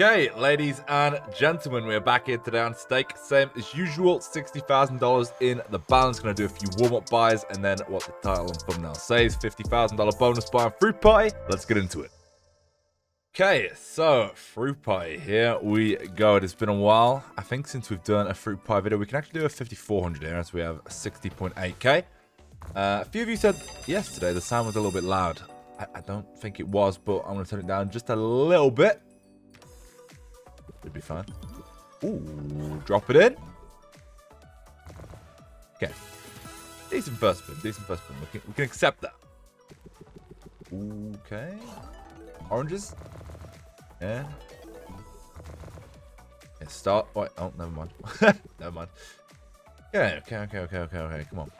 Okay, ladies and gentlemen, we are back here today on stake. Same as usual, $60,000 in the balance. Going to do a few warm-up buys and then what the title and thumbnail says. $50,000 bonus buy on Fruit Party. Let's get into it. Okay, so Fruit Party, here we go. It has been a while, I think, since we've done a Fruit Party video. We can actually do a 5400 here as we have 60.8k. Uh, a few of you said yesterday the sound was a little bit loud. I, I don't think it was, but I'm going to turn it down just a little bit. Should be fine. Ooh, drop it in. Okay. Decent first spin, decent first spin. We can, we can accept that. Okay. Oranges. Yeah. yeah start. Wait, oh, never mind. never mind. Okay, okay, okay, okay, okay, okay. Come on.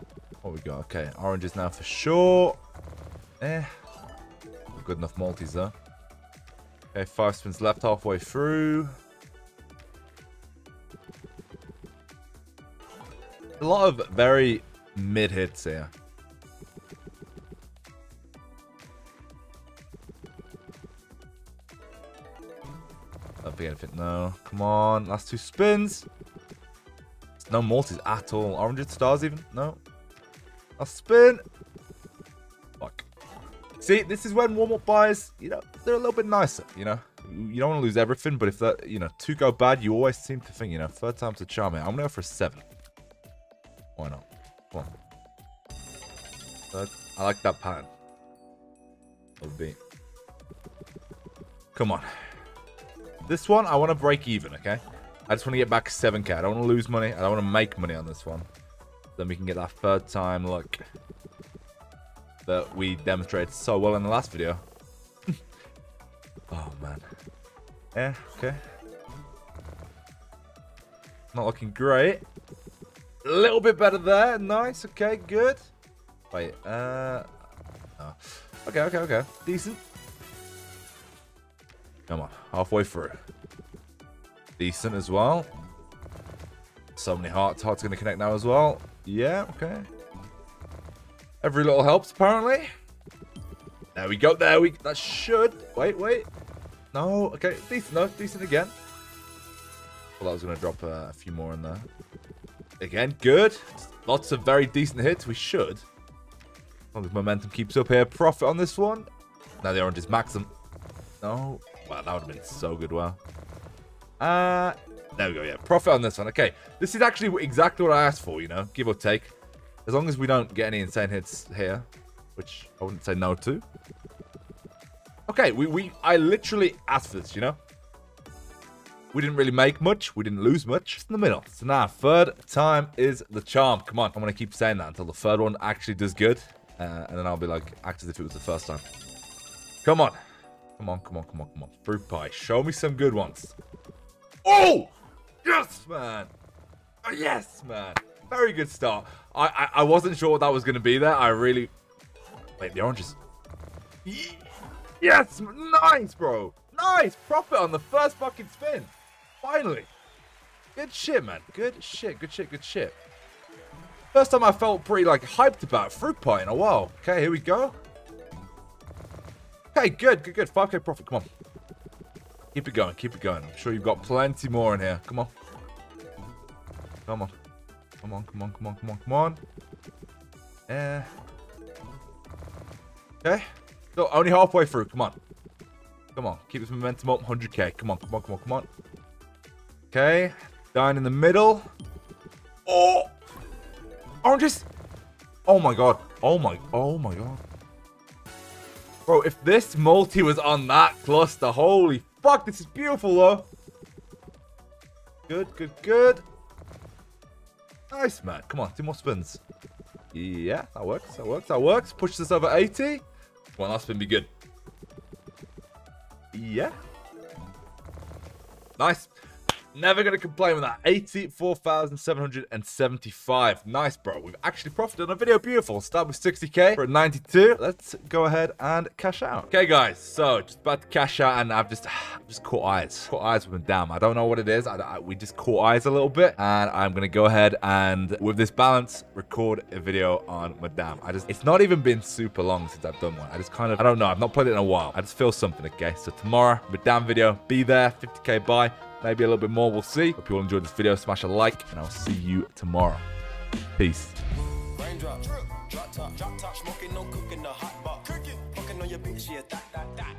What we got? Okay, oranges now for sure. Eh. Good enough multis though. Okay, five spins left halfway through. A lot of very mid hits here. Don't forget anything. No. Come on. Last two spins. No multis at all. Orange stars even? No. Last spin. Fuck. See, this is when warm-up buys, you know, they're a little bit nicer, you know? You don't want to lose everything, but if that, you know, two go bad, you always seem to think, you know, third time's a charm here. I'm going to go for a seven. Why not? Come on. I like that pattern. Come on. This one, I want to break even, okay? I just want to get back 7k. I don't want to lose money. I don't want to make money on this one. Then we can get that third time look that we demonstrated so well in the last video. oh, man. Yeah, okay. Not looking great. A little bit better there. Nice. Okay, good. Wait, uh... Oh. Okay, okay, okay. Decent. Come on. Halfway through. Decent as well. So many hearts. Hearts going to connect now as well. Yeah, okay. Every little helps, apparently. There we go. There we... That should... Wait, wait. No. Okay. Decent, no. Decent again. Well, I was going to drop uh, a few more in there. Again, good. Lots of very decent hits. We should. As long as momentum keeps up here. Profit on this one. Now the orange is maxim. No. Wow, that would have been so good. Wow. Uh, there we go. Yeah, profit on this one. Okay, this is actually exactly what I asked for. You know, give or take. As long as we don't get any insane hits here, which I wouldn't say no to. Okay, we we I literally asked for this. You know. We didn't really make much. We didn't lose much. Just in the middle. So now, third time is the charm. Come on. I'm going to keep saying that until the third one actually does good. Uh, and then I'll be like, act as if it was the first time. Come on. Come on, come on, come on, come on. Fruit party. Show me some good ones. Oh! Yes, man. Oh, yes, man. Very good start. I, I, I wasn't sure what that was going to be there. I really... Wait, the oranges. Yes! Nice, bro. Nice. Profit on the first fucking spin. Finally. Good shit, man. Good shit, good shit, good shit. First time I felt pretty, like, hyped about fruit party in a while. Okay, here we go. Okay, good, good, good. 5k profit, come on. Keep it going, keep it going. I'm sure you've got plenty more in here. Come on. Come on. Come on, come on, come on, come on, come on. Eh. Okay. So, only halfway through. Come on. Come on. Keep this momentum up. 100k. Come on, come on, come on, come on. Okay. Down in the middle. Oh! Oranges! Oh my god. Oh my, oh my god. Bro, if this multi was on that cluster, holy fuck, this is beautiful though. Good, good, good. Nice, man. Come on, two more spins. Yeah, that works, that works, that works. Push this over 80. One last spin be good. Yeah. Nice. Never going to complain with that. 84,775. Nice, bro. We've actually profited on a video. Beautiful. Start with 60k for 92. Let's go ahead and cash out. Okay, guys. So, just about to cash out, and I've just just caught eyes. Caught eyes with Madame. I don't know what it is. I, I, we just caught eyes a little bit, and I'm going to go ahead and, with this balance, record a video on Madame. I just, it's not even been super long since I've done one. I just kind of, I don't know. I've not played it in a while. I just feel something, okay? So tomorrow, Madame video, be there, 50k buy, maybe a little bit more, we'll see. Hope you all enjoyed this video. Smash a like, and I'll see you tomorrow. Peace. Drop top, drop top, smoking, no cooking, the hot. Cooking, fucking on your bitch, yeah, that, that.